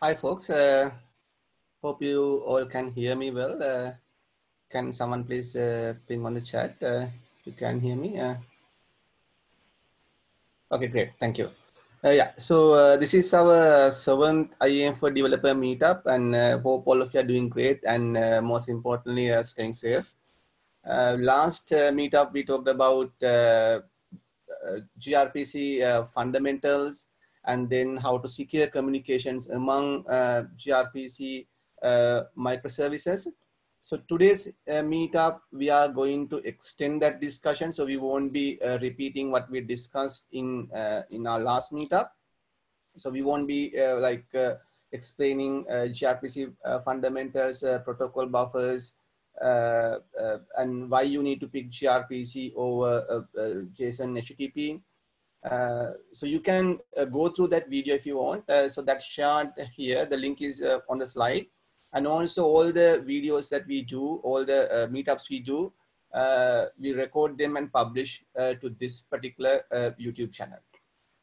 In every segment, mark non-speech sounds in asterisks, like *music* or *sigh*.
Hi, folks. Uh, hope you all can hear me well. Uh, can someone please uh, ping on the chat uh, you can hear me? Uh, okay, great. Thank you. Uh, yeah, so this is our seventh IAM for developer meetup, and hope all of you are doing great, and most importantly, staying safe. Last meetup, we talked about gRPC fundamentals, and then how to secure communications among uh, gRPC uh, microservices. So today's uh, meetup, we are going to extend that discussion. So we won't be uh, repeating what we discussed in uh, in our last meetup. So we won't be uh, like explaining gRPC fundamentals, protocol buffers, and why you need to pick gRPC over JSON HTTP. Uh, so you can uh, go through that video if you want. Uh, so that's shared here. The link is uh, on the slide. And also all the videos that we do, all the uh, meetups we do, we record them and publish to this particular YouTube channel.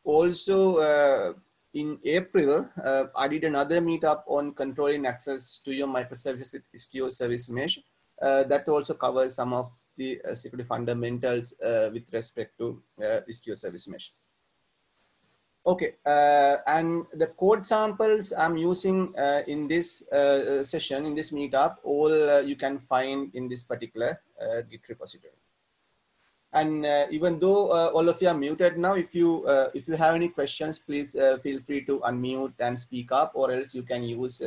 Also, in April, I did another meetup on controlling access to your microservices with Istio Service Mesh. That also covers some of the uh, security fundamentals uh, with respect to uh, Istio Service Mesh. Okay, uh, and the code samples I'm using uh, in this uh, session, in this meetup, all uh, you can find in this particular Git repository. And even though all of you are muted now, if you if you have any questions, please feel free to unmute and speak up, or else you can use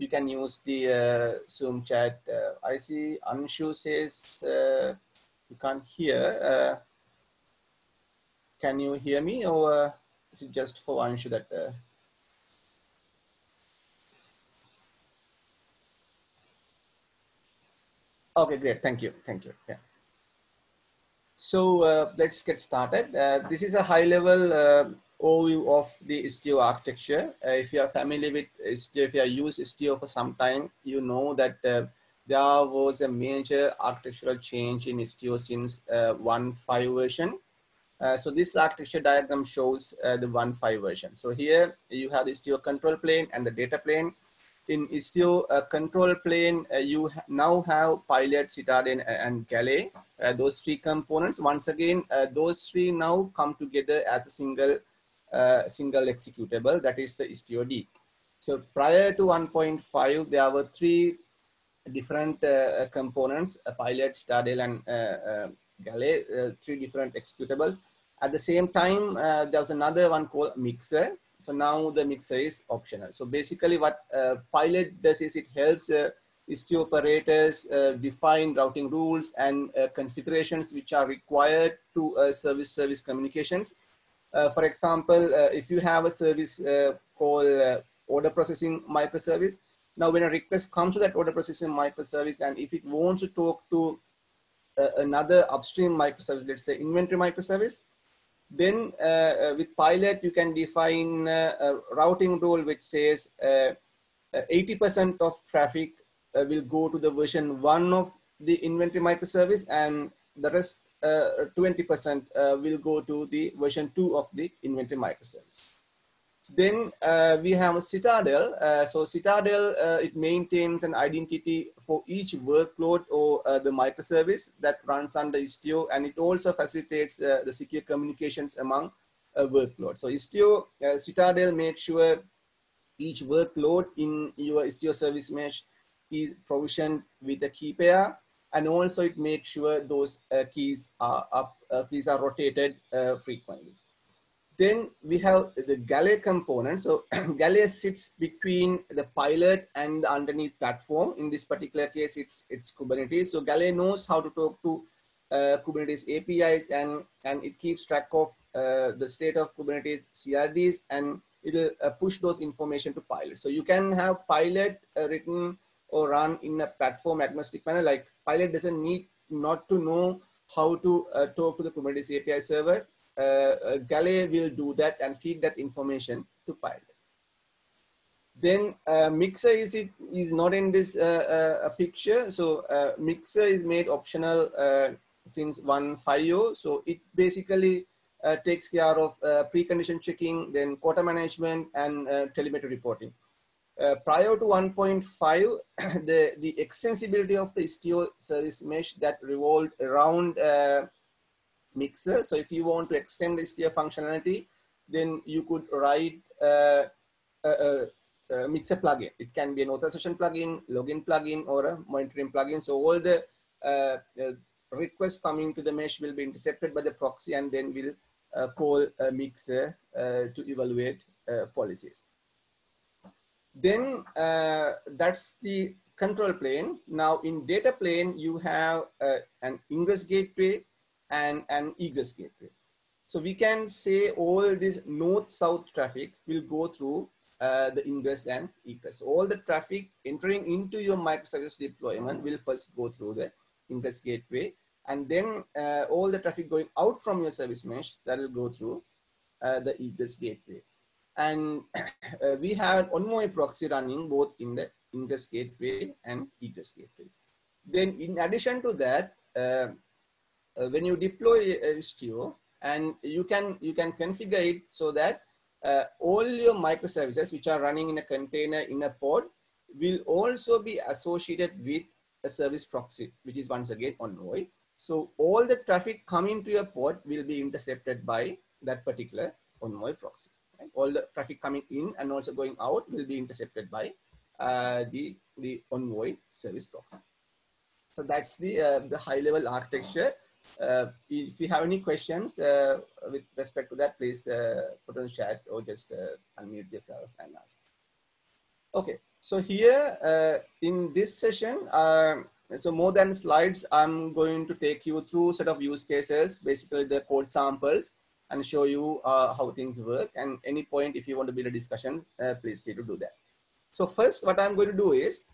you can use the uh, Zoom chat. Uh, I see Anshu says uh, you can't hear. Can you hear me, or is it just for Anshu that? Okay, great. Thank you. Thank you. Yeah. So uh, let's get started. Uh, this is a high-level uh, overview of the Istio architecture. Uh, if you are familiar with Istio, if you have used Istio for some time, you know that uh, there was a major architectural change in Istio since uh, 1.5 version. Uh, so this architecture diagram shows uh, the 1.5 version. So here you have the Istio control plane and the data plane. In Istio uh, control plane, you ha now have Pilot, Citadel, and Galley. Uh, those three components. Once again, those three now come together as a single uh, single executable. That is the Istio-D. So prior to 1.5, there were three different uh, components: a Pilot, Citadel, and Galley. three different executables. At the same time, there was another one called Mixer. So now the mixer is optional. So basically what uh, Pilot does is it helps uh, Istio operators uh, define routing rules and uh, configurations which are required to uh, service service communications. Uh, for example, uh, if you have a service uh, called uh, order processing microservice, now when a request comes to that order processing microservice and if it wants to talk to another upstream microservice, let's say inventory microservice, then uh, with pilot, you can define uh, a routing rule which says 80% of traffic will go to the version one of the inventory microservice and the rest 20% will go to the version two of the inventory microservice. Then uh, we have Citadel. Uh, so Citadel, uh, it maintains an identity for each workload or the microservice that runs under Istio, and it also facilitates the secure communications among workloads. So Istio, Citadel makes sure each workload in your Istio service mesh is provisioned with a key pair, and also it makes sure those keys are up, keys are rotated frequently. Then we have the Galley component. So *clears throat* Galley sits between the pilot and the underneath platform. In this particular case, it's, it's Kubernetes. So Galley knows how to talk to uh, Kubernetes APIs and, and it keeps track of uh, the state of Kubernetes CRDs and it'll uh, push those information to pilot. So you can have pilot uh, written or run in a platform agnostic manner. Like pilot doesn't need not to know how to uh, talk to the Kubernetes API server uh, Galley will do that and feed that information to Pilot. Then uh, Mixer is it is not in this uh, uh, picture. So uh, Mixer is made optional uh, since 1.5.0. So it basically uh, takes care of uh, precondition checking, then quota management, and uh, telemetry reporting. Uh, prior to 1.5, *coughs* the, the extensibility of the Istio service mesh that revolved around uh, Mixer. So if you want to extend the Istio functionality, then you could write uh, a, a, Mixer plugin. It can be an authorization plugin, login plugin, or a monitoring plugin. So all the uh, uh, requests coming to the mesh will be intercepted by the proxy and then will call a Mixer to evaluate policies. Then uh, that's the control plane. Now in data plane, you have uh, an ingress gateway and an egress gateway. So we can say all this north-south traffic will go through uh, the ingress and egress. All the traffic entering into your microservice deployment will first go through the ingress gateway. And then uh, all the traffic going out from your service mesh that will go through uh, the egress gateway. And *coughs* uh, we have Envoy proxy running both in the ingress gateway and egress gateway. Then in addition to that, uh, uh, when you deploy Istio, and you can, you can configure it so that uh, all your microservices which are running in a container in a pod will also be associated with a service proxy, which is once again Envoy. So all the traffic coming to your pod will be intercepted by that particular Envoy proxy. All the traffic coming in and also going out will be intercepted by uh, the, the Envoy service proxy. So that's the, uh, the high level architecture. Uh, if you have any questions uh, with respect to that, please uh, put on the chat or just uh, unmute yourself and ask. Okay, so here in this session, um, so more than slides, I'm going to take you through set of use cases, basically the code samples and show you uh, how things work. And any point, if you want to build a discussion, uh, please feel to do that. So first, what I'm going to do is,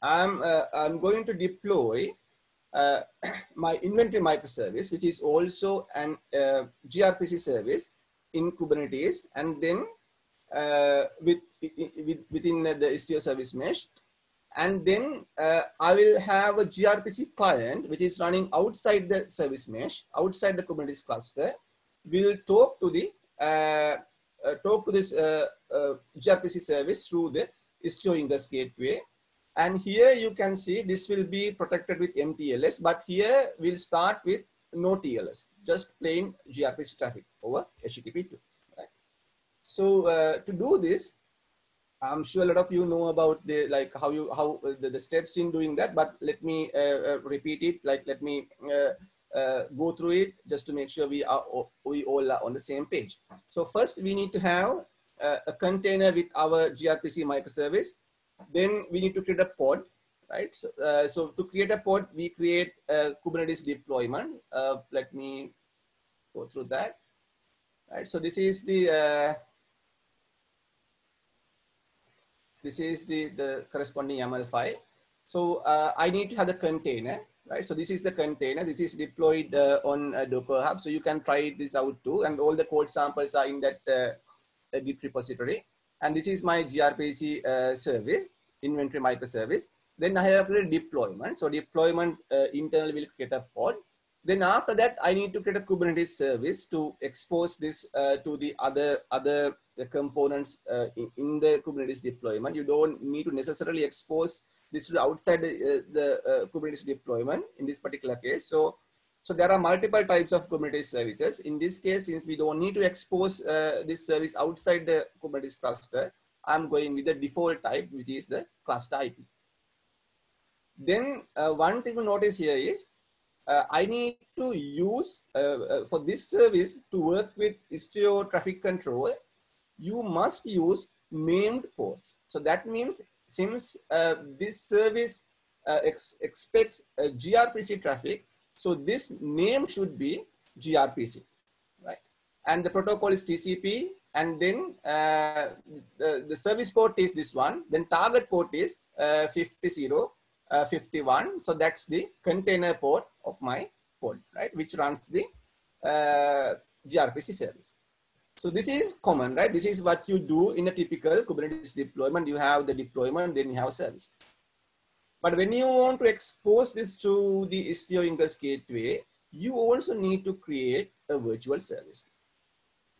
I'm, uh, I'm going to deploy uh, *coughs* my inventory microservice, which is also an uh, gRPC service in Kubernetes, and then uh, with, with, within the Istio service mesh. And then I will have a gRPC client, which is running outside the service mesh, outside the Kubernetes cluster, will talk to the uh, uh, talk to this uh, gRPC service through the Istio Ingress gateway. And here you can see this will be protected with MTLS, but here we'll start with no TLS, just plain gRPC traffic over HTTP2. Right? So uh, to do this, I'm sure a lot of you know about the like how you how the, the steps in doing that, but let me uh, uh, repeat it. Like let me uh, go through it just to make sure we are we all are on the same page. So first we need to have uh, a container with our gRPC microservice. Then we need to create a pod, right? So, uh, so to create a pod, we create a Kubernetes deployment. Uh, let me go through that. Right. So this is the uh, this is the the corresponding YAML file. So uh, I need to have the container right? So this is the container. This is deployed uh, on uh, Docker Hub. So you can try this out too. And all the code samples are in that uh, Git repository. And this is my gRPC uh, service, inventory microservice. Then I have created deployment. So deployment uh, internally will create a pod. Then after that, I need to create a Kubernetes service to expose this uh, to the other other components in, in the Kubernetes deployment. You don't need to necessarily expose this is outside the, uh, the uh, Kubernetes deployment in this particular case. So, so there are multiple types of Kubernetes services. In this case, since we don't need to expose uh, this service outside the Kubernetes cluster, I'm going with the default type, which is the cluster IP. Then uh, one thing to notice here is uh, I need to use uh, for this service to work with Istio traffic control. You must use named ports. So that means since uh, this service uh, ex expects gRPC traffic, so this name should be gRPC, right? And the protocol is TCP, and then uh, the, the service port is this one, then target port is uh, 50, uh, 51. So that's the container port of my pod, right? Which runs the uh, gRPC service. So this is common, right? This is what you do in a typical Kubernetes deployment. You have the deployment, then you have service. But when you want to expose this to the Istio Ingress gateway, you also need to create a virtual service.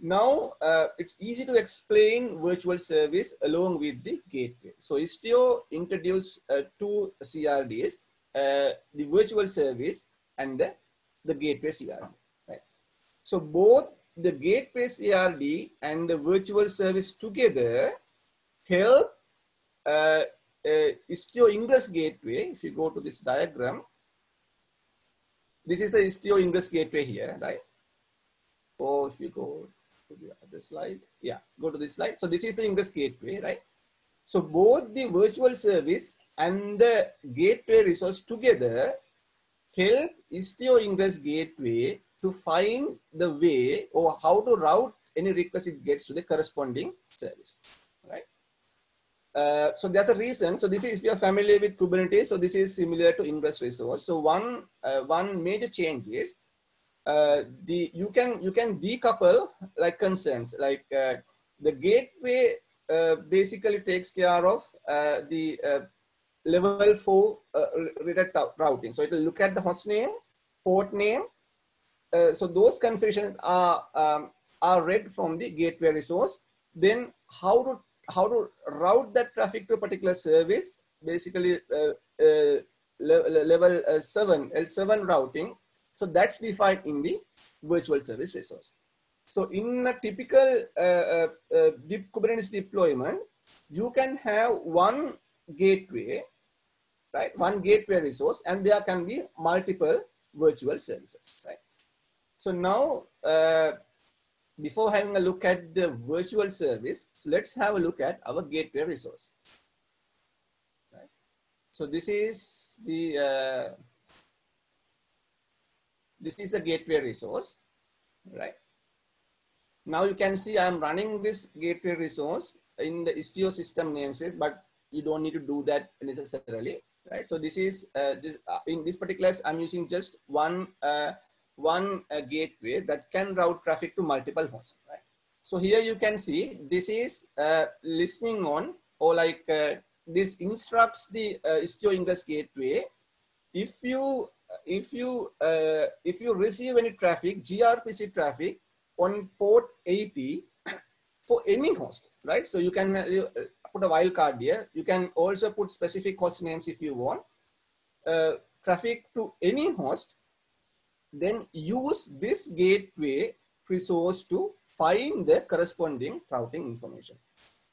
Now, uh, it's easy to explain virtual service along with the gateway. So Istio introduced uh, two CRDs, uh, the virtual service and the, the gateway CRD. Right? So both the gateway CRD and the virtual service together help uh, uh, Istio Ingress gateway. If you go to this diagram, this is the Istio Ingress gateway here, right? Or if you go to the other slide. Yeah, go to this slide. So this is the Ingress gateway, right? So both the virtual service and the gateway resource together help Istio Ingress gateway to find the way or how to route any request it gets to the corresponding service, right? Uh, so there's a reason. So this is if you're familiar with Kubernetes, so this is similar to Ingress resource. So one uh, one major change is uh, the you can you can decouple like concerns like uh, the gateway uh, basically takes care of uh, the uh, level four redirect routing. So it will look at the host name, port name. So those configurations are um, are read from the gateway resource. Then how to how to route that traffic to a particular service, basically level seven L7 routing so that's defined in the virtual service resource. So in a typical uh, uh, uh, Kubernetes deployment, you can have one gateway, right? One gateway resource, and there can be multiple virtual services, right? So now, uh, before having a look at the virtual service, so let's have a look at our gateway resource. Right? So this is the uh, this is the gateway resource, right? Now you can see I'm running this gateway resource in the Istio system namespace, but you don't need to do that necessarily, right? So this is uh, this uh, in this particular I'm using just one uh, one uh, gateway that can route traffic to multiple hosts, right? So here you can see this is uh, listening on or like uh, this instructs the Istio Ingress gateway. If you if you uh, if you receive any traffic, gRPC traffic on port 80 *coughs* for any host, right? So you can uh, you uh, put a wildcard here. You can also put specific host names if you want. Uh, traffic to any host, then use this gateway resource to find the corresponding routing information.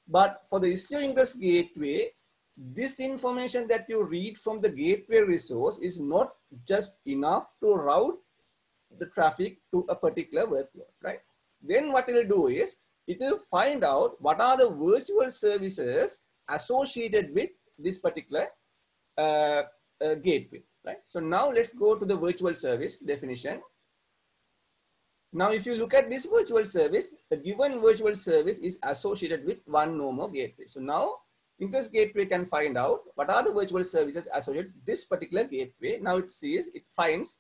But for the Istio Ingress gateway, this information that you read from the gateway resource is not just enough to route the traffic to a particular workload, right? Then what it will do is it will find out what are the virtual services associated with this particular uh, uh, gateway, right? So now let's go to the virtual service definition. Now, if you look at this virtual service, the given virtual service is associated with one no more gateway. So now Ingress gateway can find out what are the virtual services associated with this particular gateway. Now it sees, it finds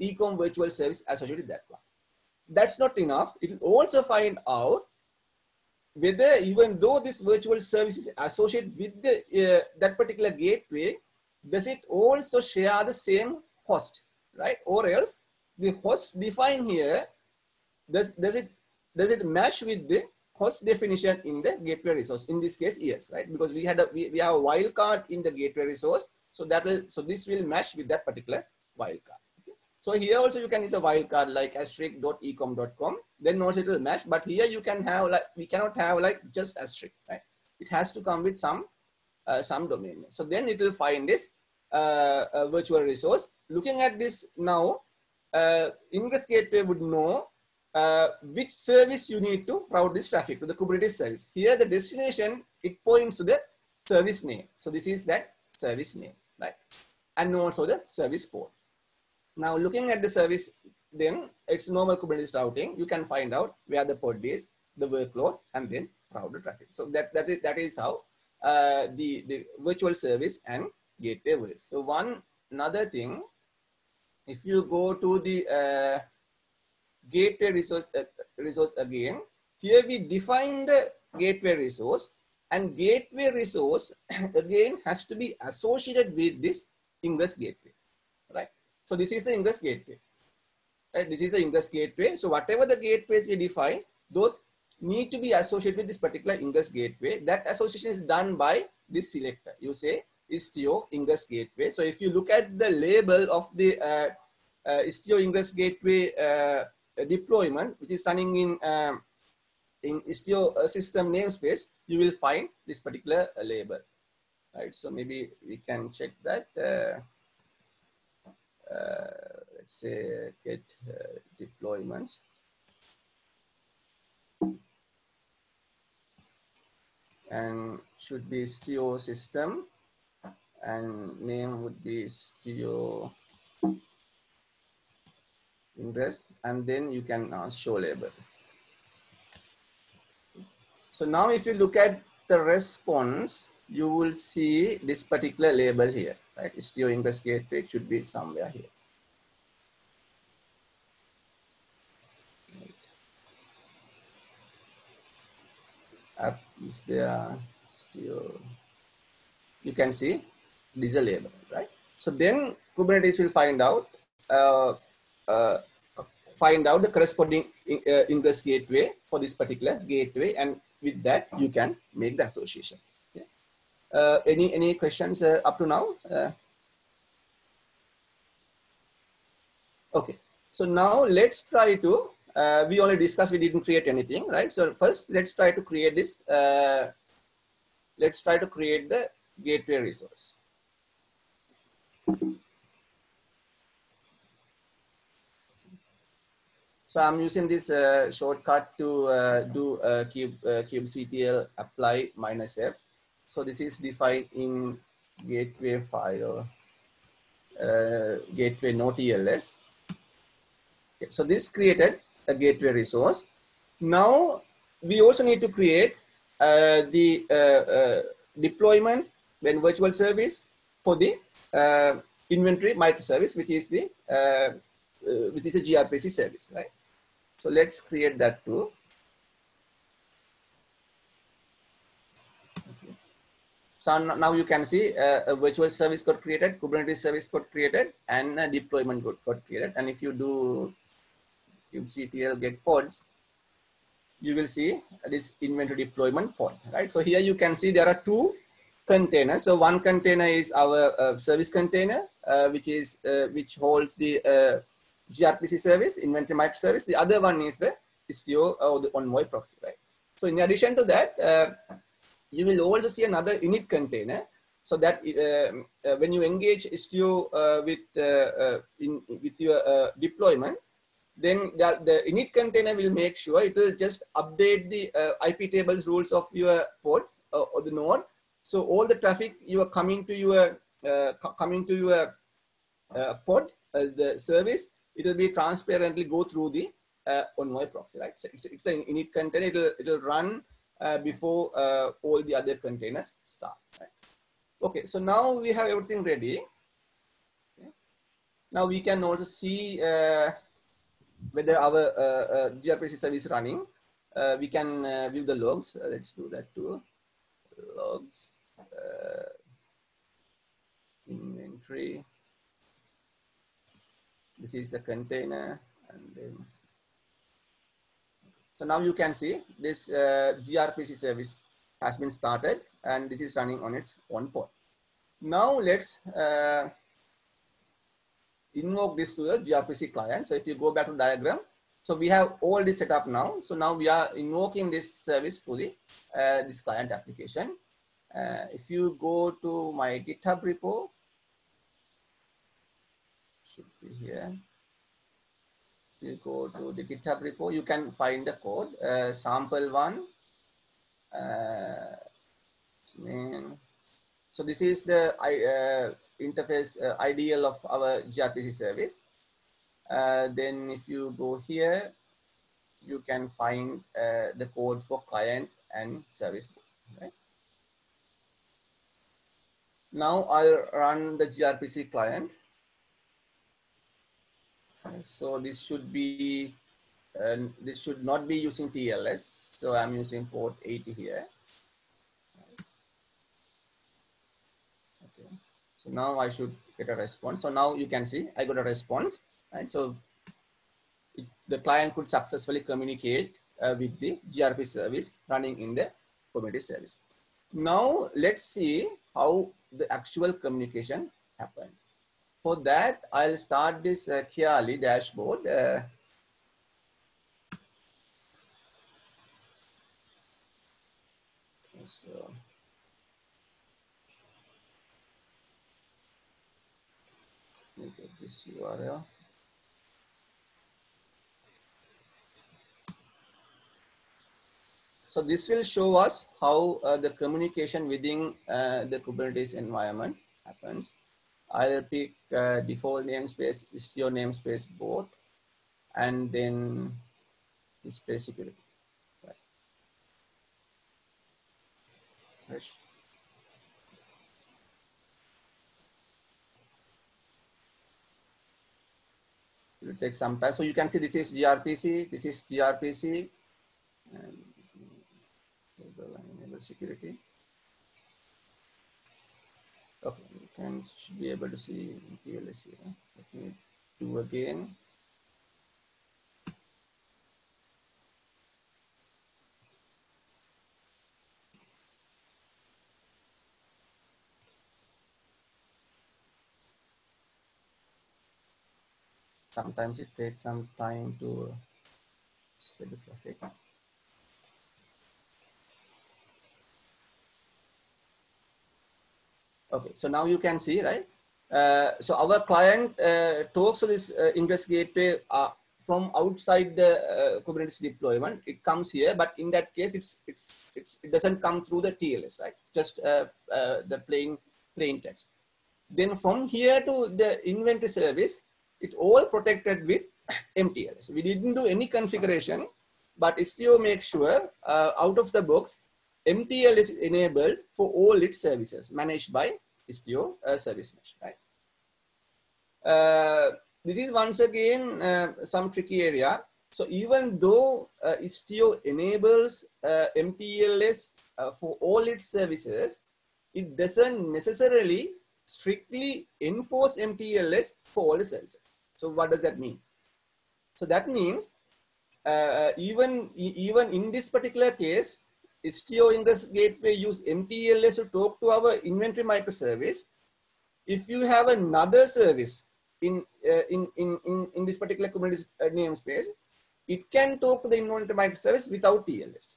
ecom virtual service associated with that one. That's not enough. It will also find out whether even though this virtual service is associated with the, uh, that particular gateway, does it also share the same host, right? Or else the host defined here, does, does, it, does it match with the host definition in the gateway resource. In this case, yes, right? Because we had a we, we have a wildcard in the gateway resource. So that will so this will match with that particular wildcard. Okay? So here also you can use a wildcard like asterisk.ecom.com. Then also it will match. But here you can have like we cannot have like just asterisk, right? It has to come with some uh, some domain. So then it will find this uh, virtual resource. Looking at this now, uh, Ingress Gateway would know uh, which service you need to route this traffic to the Kubernetes service. Here the destination, it points to the service name. So this is that service name, right? And also the service port. Now looking at the service, then it's normal Kubernetes routing. You can find out where the port is, the workload, and then route the traffic. So that, that, is, that is how uh, the, the virtual service and gateway. So one another thing, if you go to the uh, gateway resource, uh, resource again. Here we define the gateway resource and gateway resource *coughs* again has to be associated with this ingress gateway, right? So this is the ingress gateway. Right? This is the ingress gateway. So whatever the gateways we define, those need to be associated with this particular ingress gateway. That association is done by this selector. You say Istio ingress gateway. So if you look at the label of the uh, uh, Istio ingress gateway uh, deployment, which is running in um, in Istio uh, system namespace, you will find this particular uh, label. Right. So maybe we can check that. Uh, let's say get deployments. and should be Istio system and name would be istio ingress and then you can uh, show label. So now if you look at the response, you will see this particular label here, right? Istio ingress gateway should be somewhere here. App is there still you can see is label, right? So then Kubernetes will find out uh, uh, find out the corresponding uh, ingress gateway for this particular gateway, and with that you can make the association. Uh, any any questions uh, up to now? Uh, okay, so now let's try to. we only discussed we didn't create anything, right? So first, let's try to create this. let's try to create the gateway resource. So I'm using this uh, shortcut to uh, do uh, cube, uh, kubectl apply minus f. So this is defined in gateway file, uh, gateway not ELS. Okay, so this created a gateway resource. Now we also need to create uh, the uh, deployment then virtual service for the inventory microservice, which is the uh, uh, which is a gRPC service, right? So let's create that too. So now you can see uh, a virtual service got created, Kubernetes service got created, and deployment got, got created. And if you do kubectl get pods, you will see this inventory deployment pod, right? So here you can see there are two container. So one container is our uh, service container, uh, which is uh, which holds the uh, gRPC service, inventory microservice. The other one is the Istio or the Envoy proxy, right? So in addition to that, uh, you will also see another init container. So that uh, when you engage Istio with in with your deployment, then the, the, init container will make sure it will just update the IP tables rules of your pod or the node so all the traffic you are coming to your uh, coming to your uh, pod, uh, the service, it will be transparently go through the uh, Envoy proxy, right? So it's, it's an init container. It'll it'll run uh, before uh, all the other containers start. Right? Okay, so now we have everything ready. Okay. Now we can also see uh, whether our gRPC service is running. we can view the logs. let's do that too. Logs uh, inventory. This is the container and then so now you can see this uh, gRPC service has been started and this is running on its own port. Now let's uh, invoke this to the gRPC client. So if you go back to diagram, so we have all this set up now. So now we are invoking this service to the uh, this client application. Uh, if you go to my GitHub repo, should be here. You go to the GitHub repo, you can find the code, uh, sample one. Uh, so this is the uh, interface uh, IDL of our gRPC service. Then if you go here, you can find the code for client and service, right? Now I'll run the gRPC client. So this should be, uh, this should not be using TLS. So I'm using port 80 here. Okay. So now I should get a response. So now you can see I got a response. Right. So the client could successfully communicate uh, with the gRPC service running in the Kubernetes service. Now let's see how the actual communication happened. For that, I'll start this uh, Kiali dashboard. Uh, so, let me get this URL. So this will show us how uh, the communication within uh, the Kubernetes environment happens. I'll pick uh, default namespace, Istio namespace both, and then display security. Right. It will take some time. So you can see this is gRPC, this is gRPC, and enable security. Okay, you can should be able to see TLS here. Let me do again. Sometimes it takes some time to spell the traffic. Okay, so now you can see, right? Uh, so our client uh, talks to this uh, Ingress Gateway uh, from outside the uh, Kubernetes deployment. It comes here, but in that case, it's, it's, it's it doesn't come through the TLS, right? Just uh, the plain plain text. Then from here to the inventory service, it all protected with *coughs* MTLS. We didn't do any configuration, but Istio makes sure out of the box MTLS is enabled for all its services managed by Istio uh, service mesh, right? Uh, this is once again uh, some tricky area. So even though uh, Istio enables uh, MTLS uh, for all its services, it doesn't necessarily strictly enforce MTLS for all the services. So what does that mean? So that means uh, even, even in this particular case, Istio Ingress Gateway use MTLS to talk to our inventory microservice. If you have another service in, uh, in, in, in, in this particular Kubernetes uh, namespace, it can talk to the inventory microservice without TLS,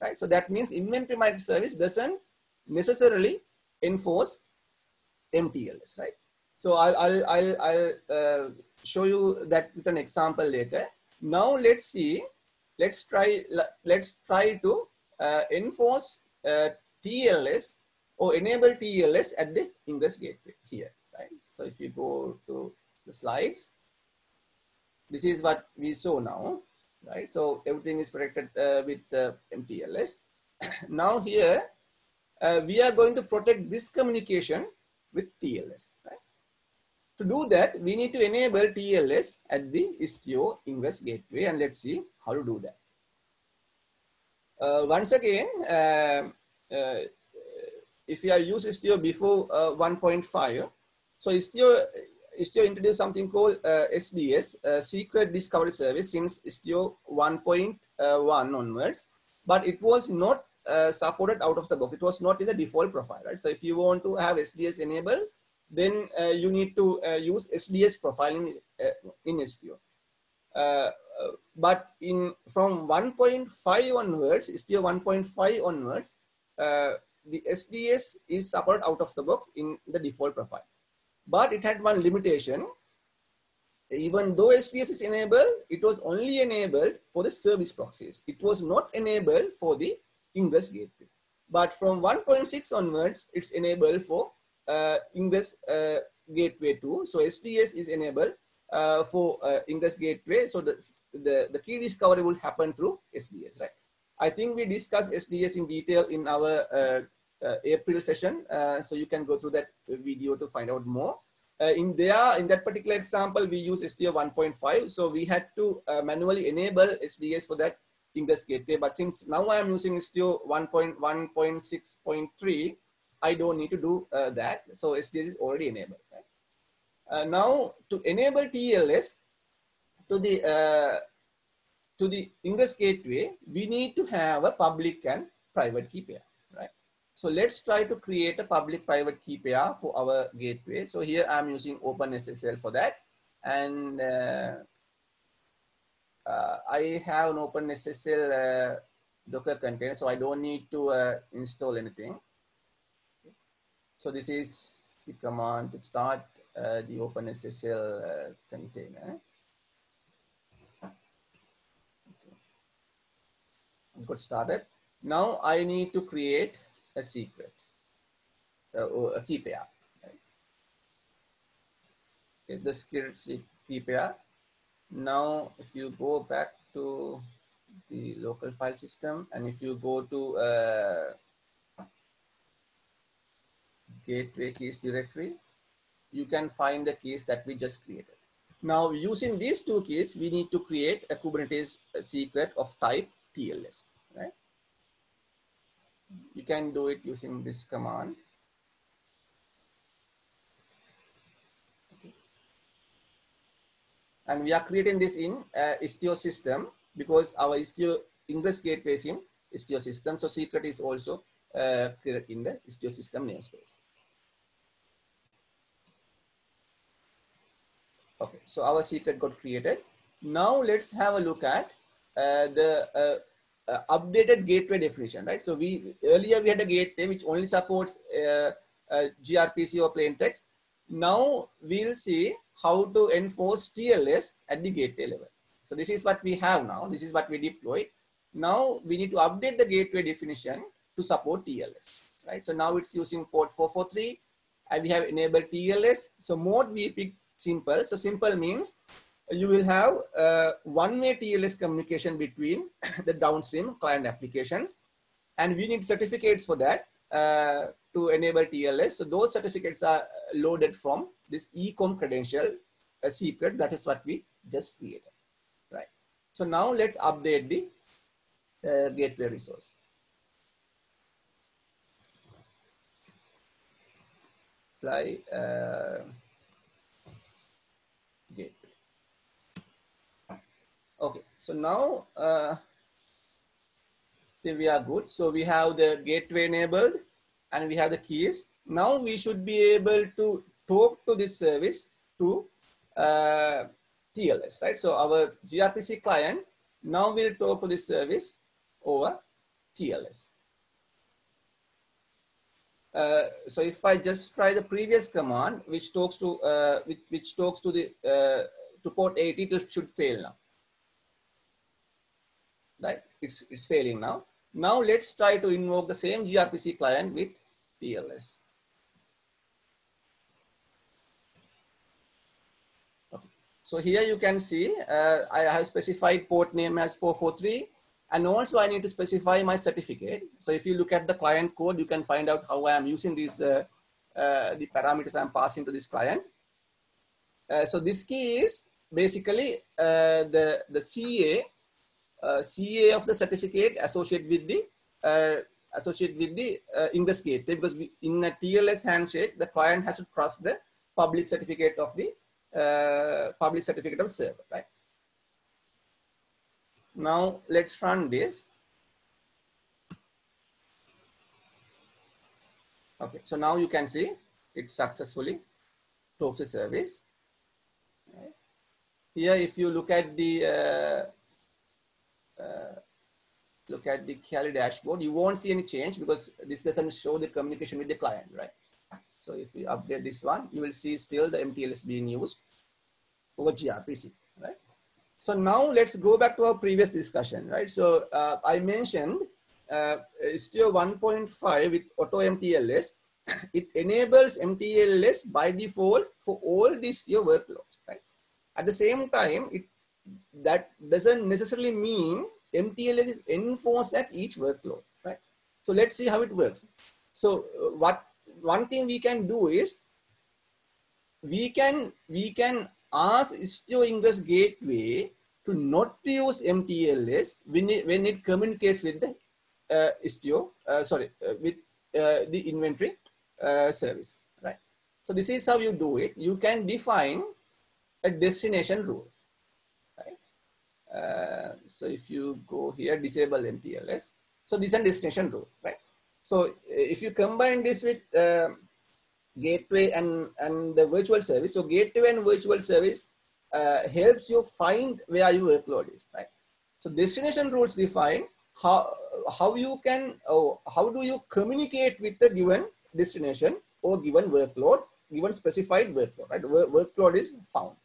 right? So that means inventory microservice doesn't necessarily enforce MTLS, right? So I'll, I'll, I'll, I'll uh, show you that with an example later. Now let's see, let's try, let's try to uh, enforce uh, TLS or enable TLS at the Ingress gateway here, right? So if you go to the slides, this is what we saw now, right? So everything is protected uh, with uh, MTLS. *coughs* now here, uh, we are going to protect this communication with TLS, right? To do that, we need to enable TLS at the Istio Ingress gateway and let's see how to do that. Uh, once again, um, uh, if you are used Istio before uh, 1.5, so Istio, Istio introduced something called SDS, Secret Discovery Service, since Istio 1.1 onwards, but it was not uh, supported out of the box. It was not in the default profile, right? So if you want to have SDS enabled, then uh, you need to uh, use SDS profile in, in Istio. Uh, but in from 1.5 onwards, Istio 1.5 onwards, uh, the SDS is supported out of the box in the default profile. But it had one limitation. Even though SDS is enabled, it was only enabled for the service proxies. It was not enabled for the Ingress gateway. But from 1.6 onwards, it's enabled for uh, Ingress uh, gateway too. So SDS is enabled uh, for uh, Ingress gateway. So the, the, the key discovery will happen through SDS, right? I think we discussed SDS in detail in our uh, uh April session. Uh, so you can go through that video to find out more. Uh, in there, in that particular example, we use Istio 1.5. So we had to manually enable SDS for that Ingress gateway. But since now I'm using Istio 1.1.6.3, I don't need to do that. So SDS is already enabled. Right? Uh, now to enable TLS to the uh, to the Ingress Gateway, we need to have a public and private key pair, right? So let's try to create a public private key pair for our gateway. So here I'm using OpenSSL for that. And uh, uh, I have an OpenSSL uh, Docker container, so I don't need to uh, install anything. So this is the command to start uh, the OpenSSL uh, container. Got started. Now I need to create a secret, uh, a key pair. Right? Okay, the secret key pair. Now, if you go back to the local file system and if you go to uh, gateway keys directory, you can find the keys that we just created. Now using these two keys, we need to create a Kubernetes secret of type TLS, right? You can do it using this command. And we are creating this in uh, Istio system because our Istio Ingress gateway is in Istio system. So secret is also uh, created in the Istio system namespace. Okay, so our secret got created. Now let's have a look at uh, the uh, uh, updated gateway definition, right? So we earlier we had a gateway which only supports uh, uh, gRPC or plain text. Now we'll see how to enforce TLS at the gateway level. So this is what we have now. This is what we deployed. Now we need to update the gateway definition to support TLS, right? So now it's using port 443 and we have enabled TLS. So mode we picked simple. So simple means you will have uh, one-way TLS communication between *laughs* the downstream client applications. And we need certificates for that uh, to enable TLS. So those certificates are loaded from this ecom credential a secret. That is what we just created, right? So now let's update the uh, gateway resource. Apply. Uh, Okay, so now uh, we are good. So we have the gateway enabled and we have the keys. Now we should be able to talk to this service to uh, TLS, right? So our gRPC client now will talk to this service over TLS. Uh, so if I just try the previous command, which talks to uh, which, which talks to the uh, to port 80, it should fail now right? It's, it's failing now. Now let's try to invoke the same gRPC client with TLS. Okay. So here you can see uh, I have specified port name as 443 and also I need to specify my certificate. So if you look at the client code, you can find out how I am using these uh, uh, the parameters I'm passing to this client. Uh, so this key is basically uh, the, the CA uh, CA of the certificate associated with the uh, associated with the uh, gateway because we, in a TLS handshake, the client has to trust the public certificate of the uh, public certificate of server, right? Now let's run this. Okay, so now you can see it successfully talks the service. Right. Here, if you look at the uh, look at the Kiali dashboard, you won't see any change because this doesn't show the communication with the client, right? So if you update this one, you will see still the MTLS being used over gRPC, right? So now let's go back to our previous discussion, right? So uh, I mentioned uh, Istio 1.5 with auto MTLS, *coughs* it enables MTLS by default for all these Istio workloads, right? At the same time, it that doesn't necessarily mean MTLS is enforced at each workload, right? So let's see how it works. So uh, what one thing we can do is we can we can ask Istio Ingress Gateway to not use MTLS when it, when it communicates with the uh, Istio, uh, sorry, uh, with uh, the inventory uh, service, right? So this is how you do it. You can define a destination rule Uh, so if you go here, disable MTLS. So this is destination rule, right? So uh, if you combine this with uh, gateway and, and the virtual service, so gateway and virtual service uh, helps you find where your workload is, right? So destination rules define how, how you can, oh, how do you communicate with the given destination or given workload, given specified workload, right? Workload is found.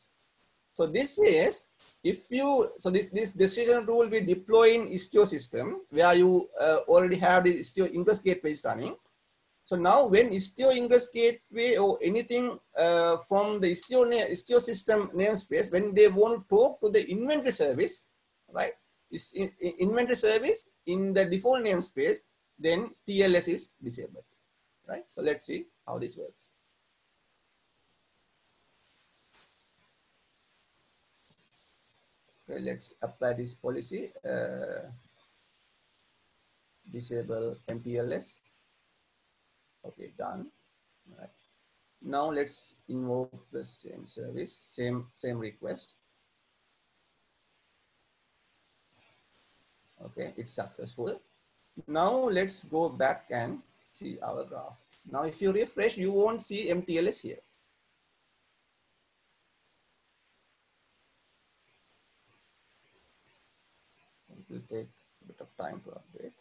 So this is if you so this this destination rule we deploy in Istio system where you uh, already have the Istio Ingress gateway running. So now when Istio Ingress gateway or anything uh, from the Istio, Istio system namespace, when they want to talk to the inventory service, right? Is in, in inventory service in the default namespace, then TLS is disabled, right? So let's see how this works. Okay, let's apply this policy. Uh, disable MTLS. Okay, done. Right. Now let's invoke the same service, same same request. Okay, it's successful. Now let's go back and see our graph. Now if you refresh, you won't see MTLS here. Will take a bit of time to update.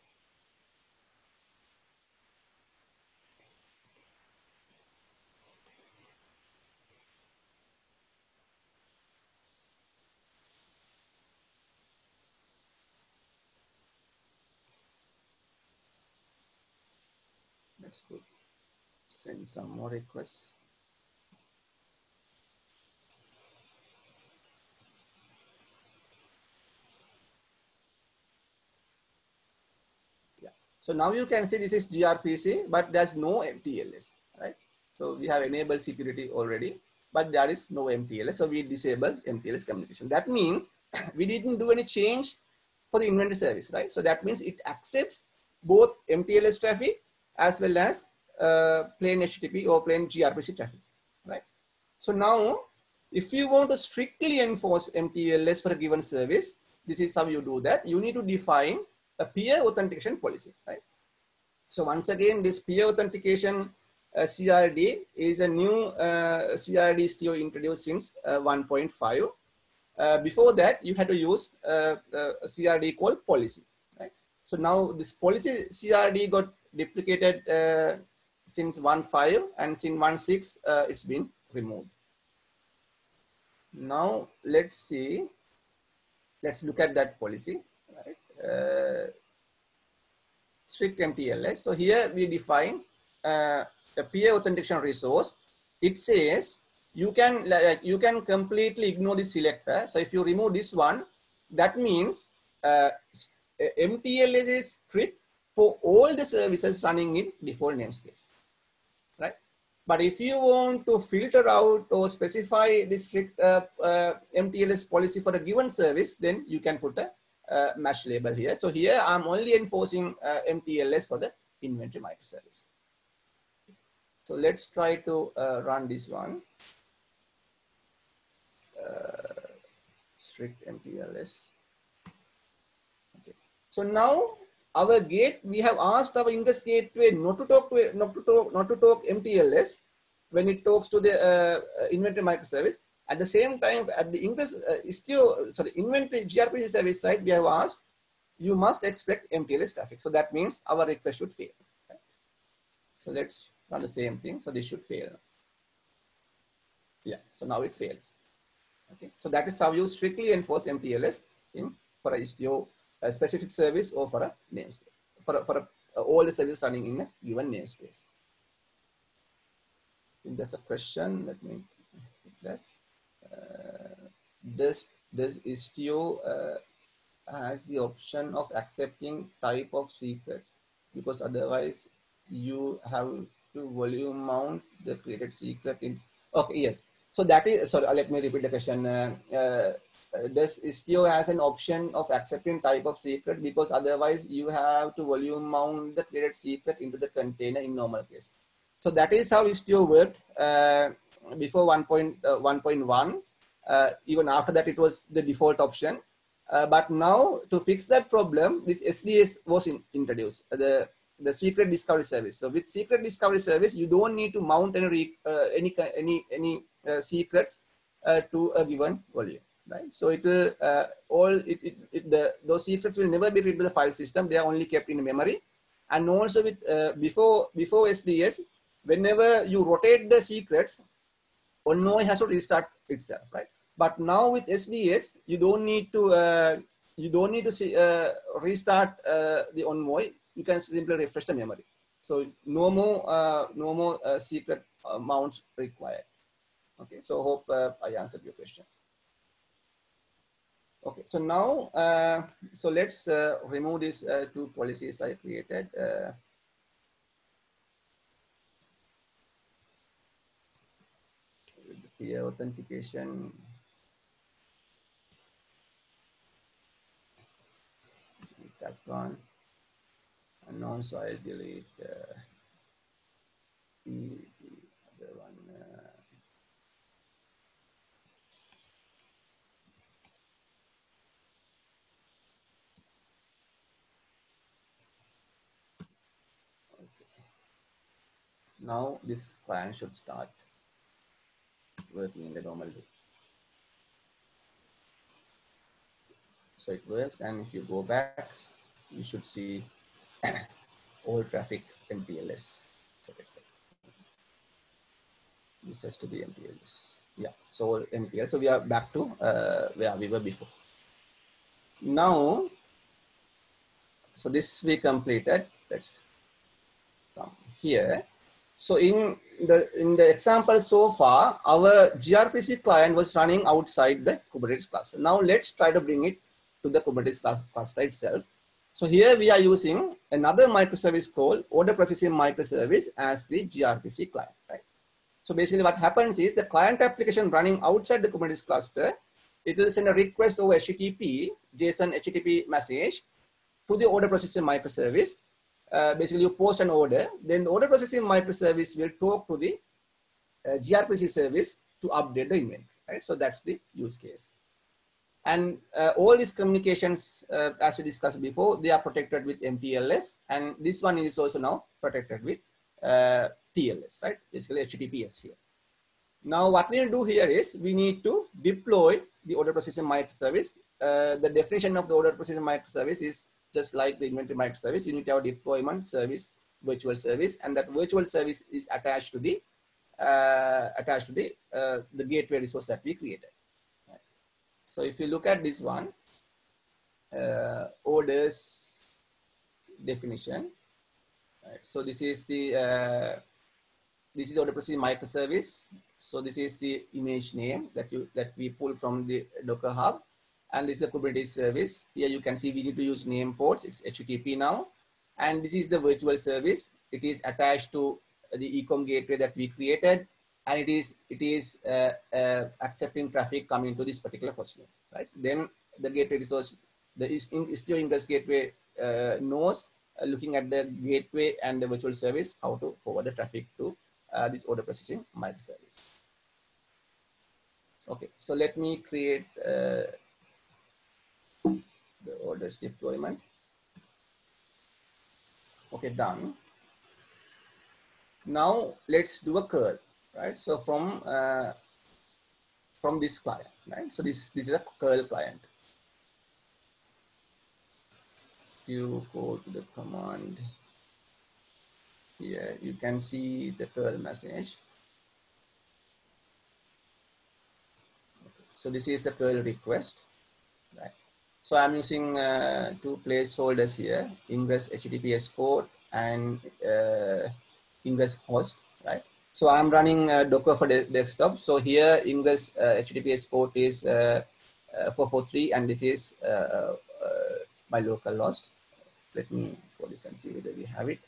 Let's go send some more requests. So now you can see this is gRPC, but there's no MTLS, right? So we have enabled security already, but there is no MTLS. So we disable MTLS communication. That means *coughs* we didn't do any change for the inventory service, right? So that means it accepts both MTLS traffic as well as uh, plain HTTP or plain gRPC traffic, right? So now, if you want to strictly enforce MTLS for a given service, this is how you do that. You need to define a peer authentication policy, right? So once again, this peer authentication uh, CRD is a new uh, CRD still introduced since uh, 1.5. Uh, before that, you had to use uh, uh, a CRD called policy, right? So now this policy CRD got deprecated since 1.5 and since 1.6, it's been removed. Now let's see, let's look at that policy? Uh, strict MTLS. So here we define uh, a peer authentication resource. It says you can like you can completely ignore the selector. So if you remove this one, that means uh, MTLS is strict for all the services running in default namespace, right? But if you want to filter out or specify the strict uh, uh, MTLS policy for a given service, then you can put a uh, match label here. So here I'm only enforcing uh, MTLS for the inventory microservice. So let's try to uh, run this one. Uh, strict MTLS. Okay. So now our gate, we have asked our ingress gateway not to talk to not to talk not to talk MTLS when it talks to the uh, inventory microservice. At the same time, at the ingress, uh, Istio, sorry, inventory gRPC service side, we have asked, you must expect MTLS traffic. So that means our request should fail. So let's run the same thing. So this should fail. Yeah, so now it fails. Okay, so that is how you strictly enforce MTLS in for a Istio a specific service or for a namespace, for a, for a, uh, all the services running in a given namespace. If there's a question, let me this this Istio uh, has the option of accepting type of secrets because otherwise you have to volume mount the created secret in okay yes. So that is sorry let me repeat the question. Uh, uh, does Istio has an option of accepting type of secret because otherwise you have to volume mount the created secret into the container in normal case. So that is how Istio worked. Uh, before 1.1 uh, uh, even after that, it was the default option. Uh, but now to fix that problem, this SDS was in, introduced, uh, the, the secret discovery service. So with secret discovery service, you don't need to mount any, uh, any, any, any uh, secrets uh, to a given volume, right? So it will uh, all, it, it, it, the, those secrets will never be read to the file system. They are only kept in memory. And also with, before, before SDS, whenever you rotate the secrets, Envoy has to restart itself, right? But now with SDS, you don't need to uh, you don't need to see, uh, restart uh, the Envoy. You can simply refresh the memory. So no more uh, no more uh, secret uh, mounts required. Okay, so hope I answered your question. Okay, so now, so let's remove these two policies I created. Peer authentication. That one. And also I'll delete uh, the, the other one uh, okay. now this client should start working in the normal way. So it works and if you go back, you should see *coughs* all traffic MTLS This has to be MTLS. Yeah, so MTLS. So we are back to uh, where we were before. Now, so this we completed. Let's come here. So in the in the example so far, our gRPC client was running outside the Kubernetes cluster. Now let's try to bring it to the Kubernetes cluster itself. So here we are using another microservice called order processing microservice as the gRPC client, right? So basically what happens is the client application running outside the Kubernetes cluster, it will send a request over HTTP, JSON HTTP message to the order processing microservice uh, basically you post an order, then the order processing microservice will talk to the uh, gRPC service to update the inventory, right? So that's the use case. And uh, all these communications, uh, as we discussed before, they are protected with MTLS, and this one is also now protected with uh, TLS, right? Basically HTTPS here. Now what we do here is we need to deploy the order processing microservice. Uh, the definition of the order processing microservice is just like the inventory microservice, you need to have deployment service, virtual service, and that virtual service is attached to the uh, attached to the uh, the gateway resource that we created. So if you look at this one, uh, orders definition. Right. So this is the uh, this is the order processing microservice. So this is the image name that you that we pull from the Docker Hub and this is the Kubernetes service. Here you can see we need to use name ports. It's HTTP now. And this is the virtual service. It is attached to the ecom gateway that we created. And it is, it is uh, uh, accepting traffic coming to this particular hostname, right? Then the gateway resource, the Istio Ingress gateway uh, knows uh, looking at the gateway and the virtual service, how to forward the traffic to uh, this order processing microservice. Okay, so let me create uh, the orders deployment. Okay, done. Now let's do a curl, right? So from uh, from this client, right? So this this is a curl client. If you go to the command here, you can see the curl message. So this is the curl request? So I'm using uh, two placeholders here, Ingress HTTPS port and uh, Ingress host, right? So I'm running uh, Docker for the desktop. So here Ingress uh, HTTPS port is uh, uh, 443 and this is my local host. Let me for this and see whether we have it.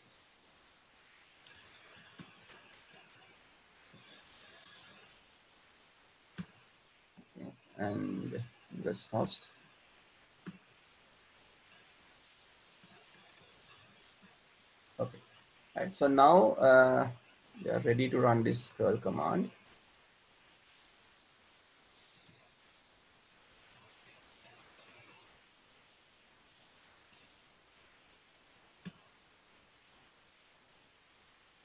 Okay. And Ingress host. So now uh, we are ready to run this curl command.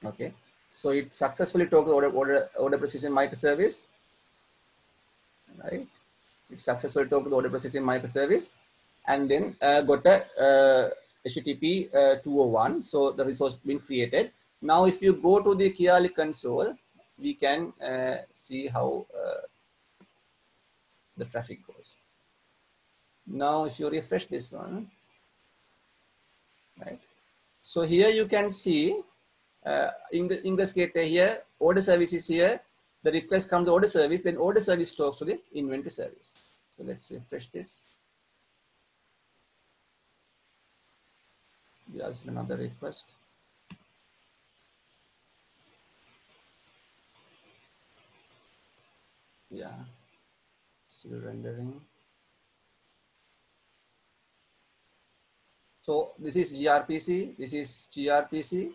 Okay, so it successfully took order, order, order processing microservice, right? It successfully took the order processing microservice and then uh, got a uh, HTTP uh, 201. So the resource been created. Now, if you go to the Kiali console, we can uh, see how uh, the traffic goes. Now, if you refresh this one, right? So here you can see uh, Ingress gateway here, order service is here, the request comes to order service, then order service talks to the inventory service. So let's refresh this. There's another request. Yeah, still rendering. So this is gRPC, this is gRPC,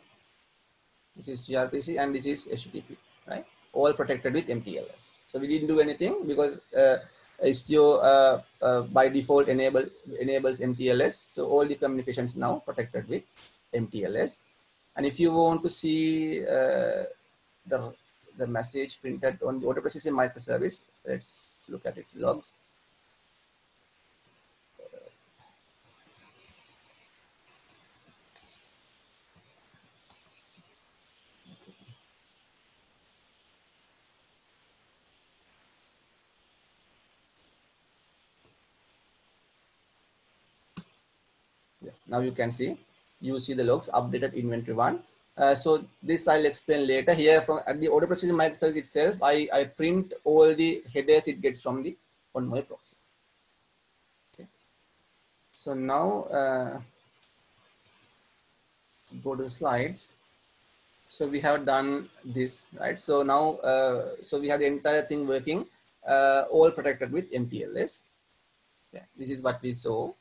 this is gRPC, and this is HTTP, right? All protected with MTLS. So we didn't do anything because uh, Istio uh, uh, by default enable enables MTLS. So all the communications now protected with MTLS. And if you want to see uh, the the message printed on the order processing microservice, let's look at its logs. Now you can see, you see the logs updated inventory one. Uh, so this I'll explain later here from at the order processing microservice itself, I, I print all the headers it gets from the Envoy proxy. Okay. So now uh, go to slides. So we have done this, right? So now, uh, so we have the entire thing working, uh, all protected with MTLS. Yeah, this is what we saw.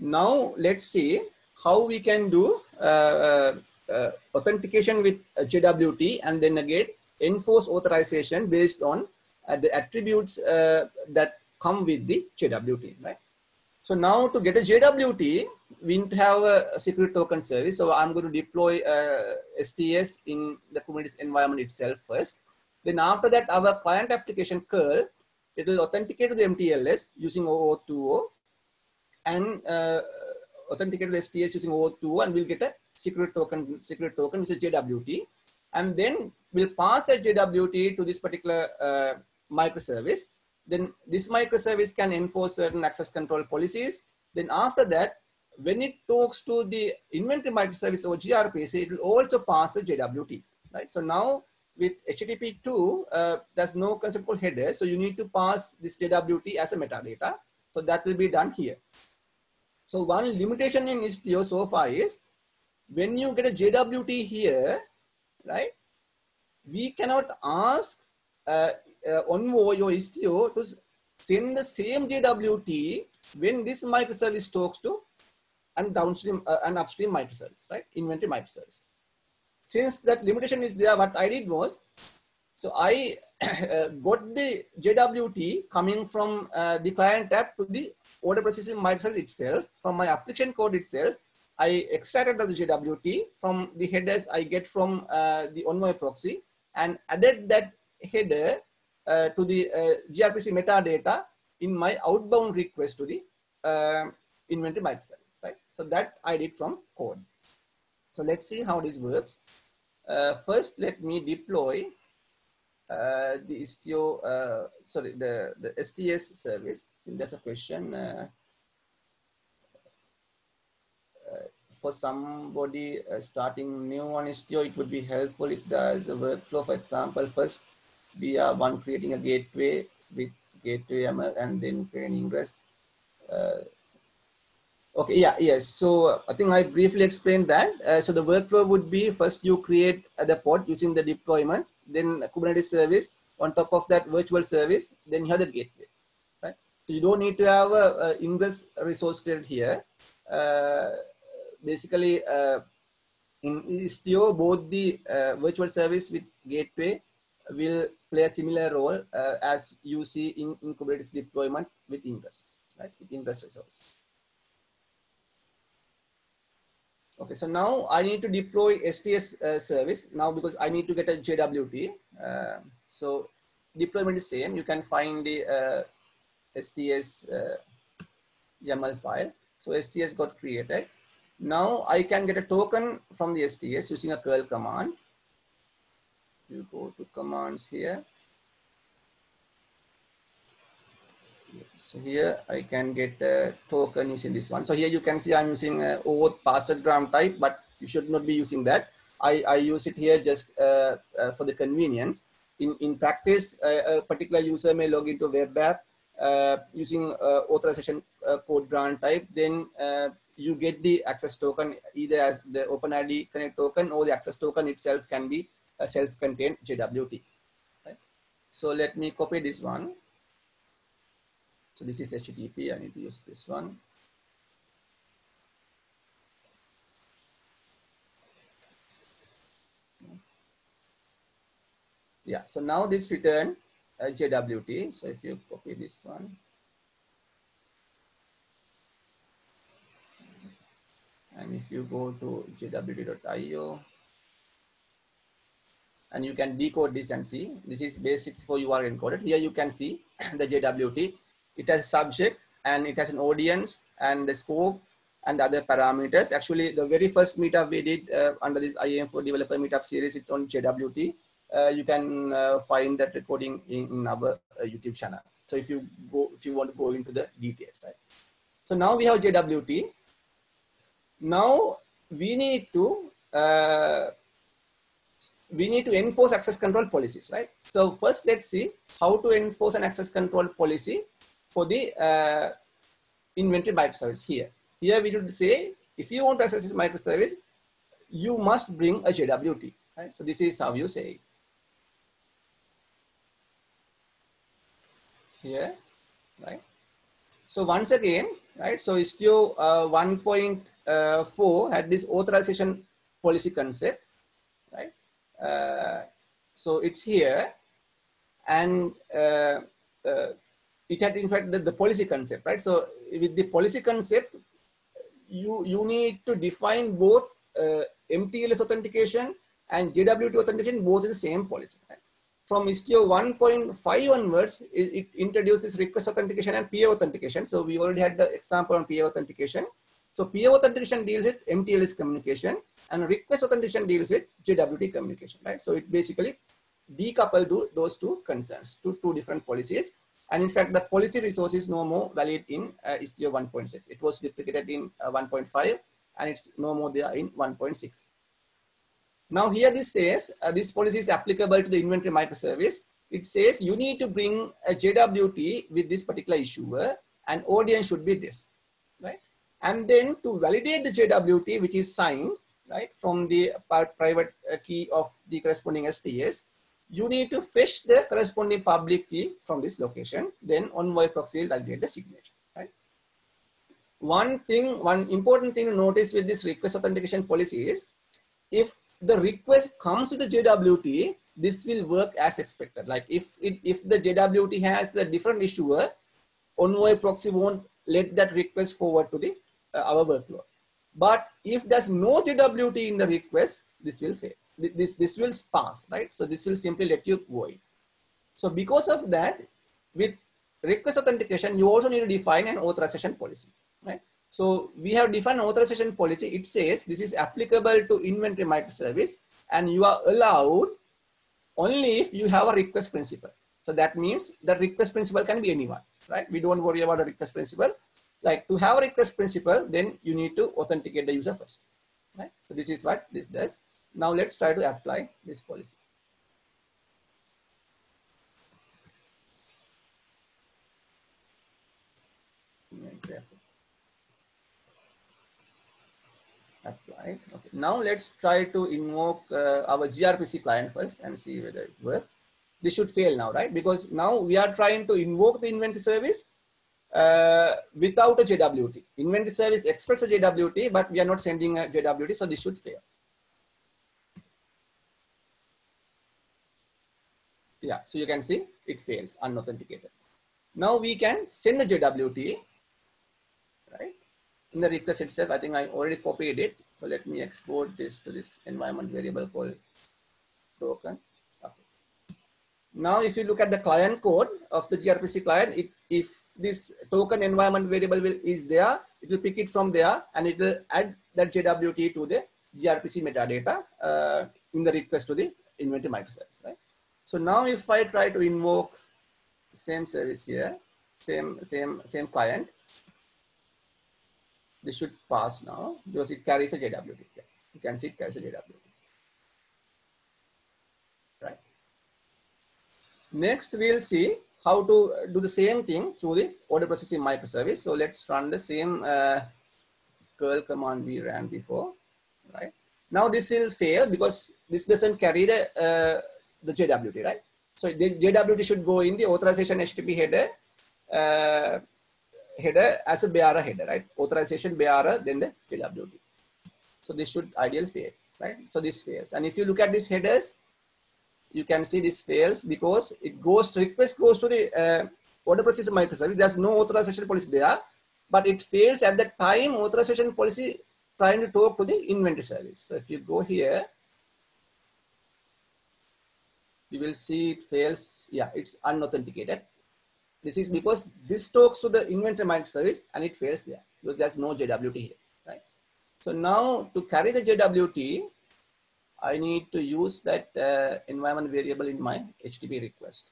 Now let's see how we can do uh, uh, authentication with JWT and then again enforce authorization based on uh, the attributes uh, that come with the JWT, right? So now to get a JWT, we need to have a security token service. So I'm going to deploy uh, STS in the Kubernetes environment itself first. Then after that, our client application curl, it will authenticate to the MTLS using OAuth2O and uh, authenticate the STS using OAuth2 and we'll get a secret token, secret token, which is JWT. And then we'll pass that JWT to this particular uh, microservice. Then this microservice can enforce certain access control policies. Then after that, when it talks to the inventory microservice or gRPC, it will also pass the JWT, right? So now with HTTP2, uh, there's no concept called header. So you need to pass this JWT as a metadata. So that will be done here. So one limitation in Istio so far is when you get a JWT here, right? We cannot ask uh, uh, or Istio to send the same JWT when this microservice talks to and downstream uh, and upstream microservice, right? Inventory microservice. Since that limitation is there, what I did was, so I *coughs* uh, got the JWT coming from uh, the client app to the order processing microservice itself, from my application code itself, I extracted the JWT from the headers I get from uh, the Envoy proxy and added that header uh, to the uh, gRPC metadata in my outbound request to the uh, inventory microservice, right? So that I did from code. So let's see how this works. First, let me deploy uh, the Istio, uh, sorry, the, the STS service. There's a question uh, uh, for somebody uh, starting new on Istio, it would be helpful if there's a workflow, for example, first we are one creating a gateway with gateway YAML and then creating ingress. Okay, yeah, yes. So I think I briefly explained that. So the workflow would be first you create the pod using the deployment then Kubernetes service. On top of that virtual service, then you have the gateway, right? So you don't need to have a, a ingress resource created here. Uh, basically, uh, in Istio, both the uh, virtual service with gateway will play a similar role uh, as you see in, in Kubernetes deployment with ingress, right? With ingress resource. Okay, so now I need to deploy STS uh, service now because I need to get a JWT. Uh, so deployment is same. You can find the uh, STS uh, YAML file. So STS got created. Now I can get a token from the STS using a curl command. You go to commands here. So here I can get a token using this one. So here you can see I'm using a OAuth password grant type, but you should not be using that. I, I use it here just uh, uh, for the convenience. In, in practice, uh, a particular user may log into web app uh, using uh, authorization uh, code grant type, then you get the access token either as the OpenID Connect token or the access token itself can be a self-contained JWT. Right? So let me copy this one. So this is HTTP. I need to use this one. Yeah, so now this return JWT. So if you copy this one, and if you go to jwt.io, and you can decode this and see, this is base64 URL encoded. Here you can see *coughs* the JWT. It has a subject and it has an audience and the scope and other parameters. Actually, the very first meetup we did uh, under this IAM4 developer meetup series, it's on JWT. Uh, you can uh, find that recording in, in our uh, YouTube channel. So if you go, if you want to go into the details, right? So now we have JWT. Now we need to uh, we need to enforce access control policies, right? So first, let's see how to enforce an access control policy for the uh, inventory microservice here. Here we would say, if you want to access this microservice, you must bring a JWT, right? So this is how you say. Here, right? So once again, right? So Istio uh, 1.4 had this authorization policy concept, right? Uh, so it's here and uh, uh, it had in fact the, the, policy concept, right? So with the policy concept, you, you need to define both uh, MTLS authentication and JWT authentication both in the same policy. Right? From Istio 1.5 onwards, it, it introduces request authentication and peer authentication. So we already had the example on peer authentication. So peer authentication deals with MTLS communication and request authentication deals with JWT communication, right? So it basically decouple those two concerns to two different policies. And in fact, the policy resource is no more valid in uh, Istio 1.6. It was duplicated in uh, 1.5 and it's no more there in 1.6. Now here this says, uh, this policy is applicable to the inventory microservice. It says you need to bring a JWT with this particular issuer and audience should be this, right? And then to validate the JWT, which is signed, right, from the private uh, key of the corresponding STS, you need to fetch the corresponding public key from this location. Then Envoy proxy will validate the signature, right? One thing, one important thing to notice with this request authentication policy is, if the request comes with the JWT, this will work as expected. Like if it, if the JWT has a different issuer, Envoy proxy won't let that request forward to the uh, our workload. But if there's no JWT in the request, this will fail. This, this will pass, right? So this will simply let you void. So because of that, with request authentication, you also need to define an authorization policy, right? So we have defined authorization policy. It says this is applicable to inventory microservice and you are allowed only if you have a request principal. So that means the request principal can be anyone, right? We don't worry about a request principal like to have a request principal, then you need to authenticate the user first, right? So this is what this does. Now let's try to apply this policy. Apply. Okay. Now let's try to invoke uh, our gRPC client first and see whether it works. This should fail now, right? Because now we are trying to invoke the inventory service uh, without a JWT. Inventory service expects a JWT, but we are not sending a JWT, so this should fail. Yeah, so you can see it fails unauthenticated. Now we can send the JWT, right? In the request itself, I think I already copied it. So let me export this to this environment variable called token. Okay. Now, if you look at the client code of the gRPC client, it, if this token environment variable will, is there, it will pick it from there and it will add that JWT to the gRPC metadata uh, in the request to the inventory microservice, right? So now if I try to invoke same service here, same, same, same client, this should pass now because it carries a JWT. You can see it carries a JWT. Right. Next, we'll see how to do the same thing through the order processing microservice. So let's run the same uh, curl command we ran before, right? Now this will fail because this doesn't carry the, uh, the JWT, right? So the JWT should go in the authorization HTTP header uh, header as a bearer header, right? Authorization bearer, then the JWT. So this should ideal fail, right? So this fails. And if you look at these headers, you can see this fails because it goes to request goes to the uh, order processing microservice. There's no authorization policy there, but it fails at the time authorization policy trying to talk to the inventory service. So if you go here, you will see it fails. Yeah, it's unauthenticated. This is because this talks to the inventory service and it fails there because there's no JWT here, right? So now to carry the JWT, I need to use that uh, environment variable in my HTTP request.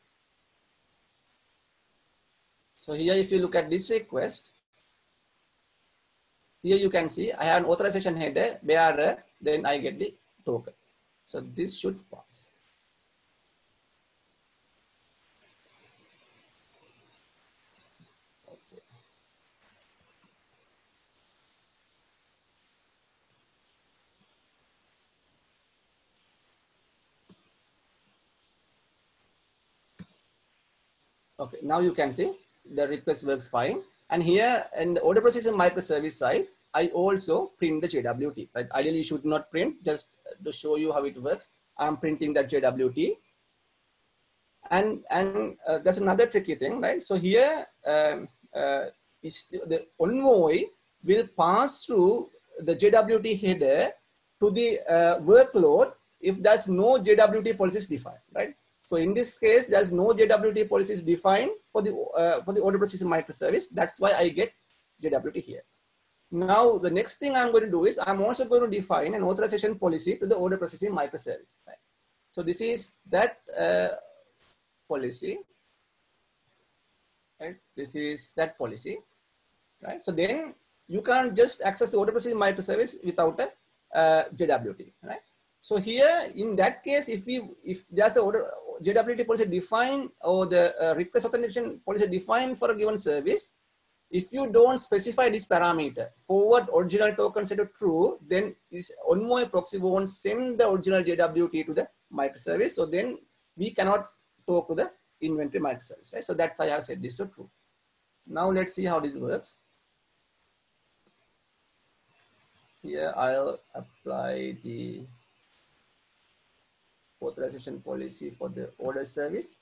So here, if you look at this request, here you can see I have an authorization header, bearer, then I get the token. So this should pass. Okay, now you can see the request works fine. And here in the order processing microservice side, I also print the JWT. Right? Ideally, you should not print, just to show you how it works. I'm printing that JWT. And, and uh, that's another tricky thing, right? So here, um, uh, the envoy will pass through the JWT header to the uh, workload if there's no JWT policies defined, right? So in this case, there's no JWT policies defined for the uh, for the order processing microservice. That's why I get JWT here. Now the next thing I'm going to do is I'm also going to define an authorization policy to the order processing microservice. Right? So this is that uh, policy. Right? This is that policy. Right? So then you can't just access the order processing microservice without a uh, JWT. Right? So here, in that case, if we if there's a order JWT policy defined or the uh, request authentication policy defined for a given service, if you don't specify this parameter, forward original token set to true, then this Envoy proxy won't send the original JWT to the microservice. So then we cannot talk to the inventory microservice, right? So that's why I have this to true. Now let's see how this works. Here I'll apply the authorization policy for the order service.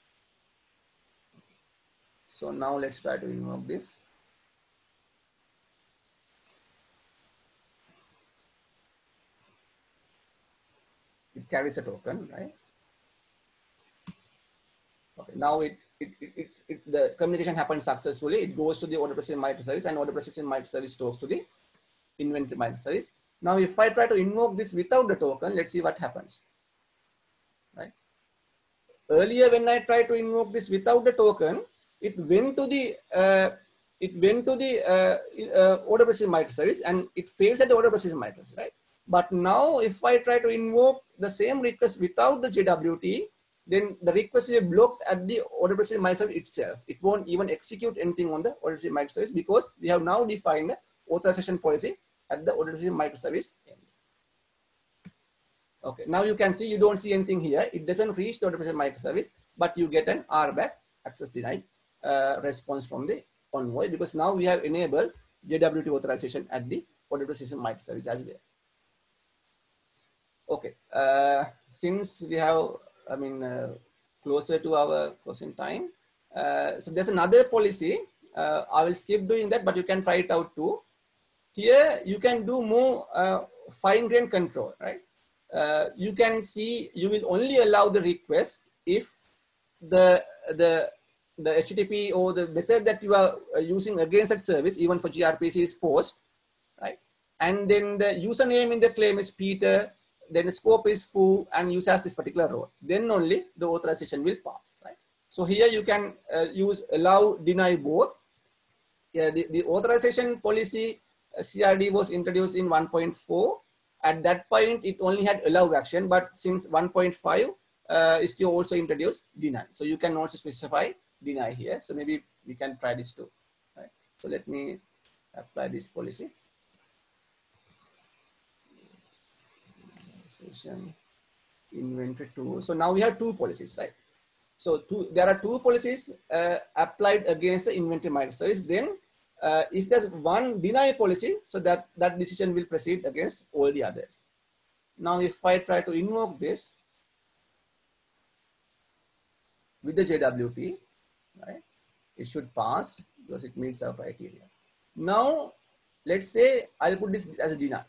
So now let's try to invoke this. It carries a token, right? Okay, now it, it, it, it, the communication happens successfully. It goes to the order processing microservice and order processing microservice talks to the inventory microservice. Now, if I try to invoke this without the token, let's see what happens earlier when I tried to invoke this without the token, it went to the uh, it went to the uh, uh, order processing microservice and it fails at the order processing microservice, right? But now if I try to invoke the same request without the JWT, then the request will be blocked at the order processing microservice itself. It won't even execute anything on the order processing microservice because we have now defined authorization policy at the order processing microservice. Okay, now you can see you don't see anything here. It doesn't reach the order processing microservice, but you get an RBAC access denied uh, response from the Envoy because now we have enabled JWT authorization at the order processing microservice as well. Okay, uh, since we have, I mean, uh, closer to our closing time, uh, so there's another policy. Uh, I will skip doing that, but you can try it out too. Here you can do more uh, fine grained control, right? Uh, you can see you will only allow the request if the the the HTTP or the method that you are uh, using against that service, even for gRPC, is post, right? And then the username in the claim is Peter, then the scope is foo, and use as this particular role. Then only the authorization will pass, right? So here you can uh, use allow, deny both. Yeah, the, the authorization policy uh, CRD was introduced in 1.4. At that point, it only had allow action, but since 1.5, uh, Istio also introduced deny. So you can also specify deny here. So maybe we can try this too. Right? So let me apply this policy. Inventory two. So now we have two policies, right? So two, there are two policies uh, applied against the inventory microservice. Then uh, if there's one deny policy, so that, that decision will proceed against all the others. Now, if I try to invoke this with the JWT, right? It should pass because it meets our criteria. Now, let's say I'll put this as a deny.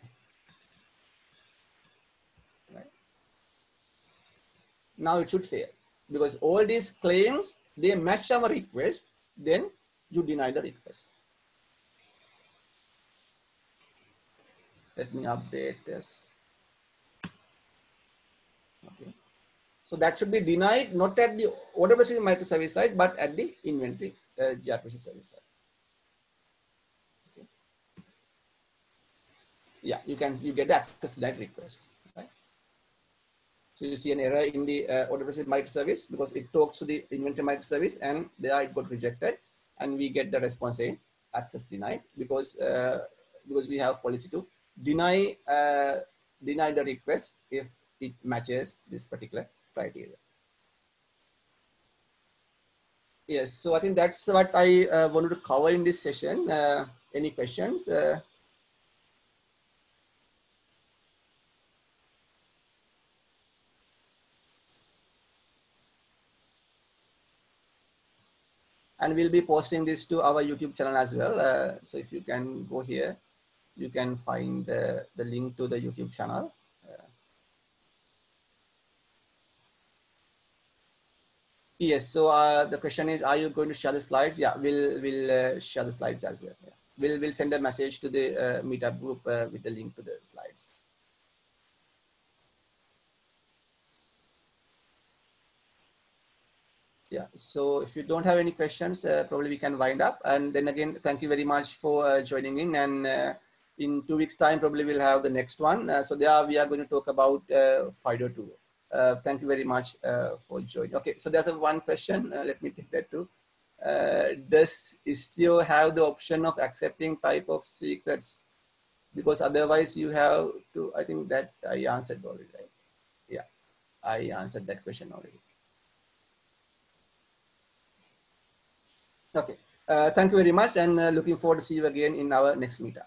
Now it should fail because all these claims, they match our request, then you deny the request. Let me update this. Okay. So that should be denied not at the order processing microservice side, but at the inventory uh, gRPC service side. Okay. Yeah, you can you get the access that request. So you see an error in the uh, order processing microservice because it talks to the inventory microservice and there it got rejected, and we get the response saying access denied because uh, because we have policy to deny uh, deny the request if it matches this particular criteria. Yes, so I think that's what I uh, wanted to cover in this session. Uh, any questions? Uh, and we'll be posting this to our YouTube channel as well. Uh, so if you can go here, you can find the, the link to the YouTube channel. Yes. So uh, the question is, are you going to share the slides? Yeah, we'll we'll uh, share the slides as well. Yeah. We'll we'll send a message to the uh, meetup group uh, with the link to the slides. Yeah. So if you don't have any questions, uh, probably we can wind up. And then again, thank you very much for uh, joining in. And in two weeks' time, probably we'll have the next one. so there we are going to talk about uh, FIDO 2. Uh, thank you very much uh, for joining. Okay, so there's a one question. Uh, let me take that too. Uh, does Istio have the option of accepting type of secrets? Because otherwise you have to, I think that I answered already, right? Yeah, I answered that question already. Okay, uh, thank you very much and uh, looking forward to see you again in our next meetup.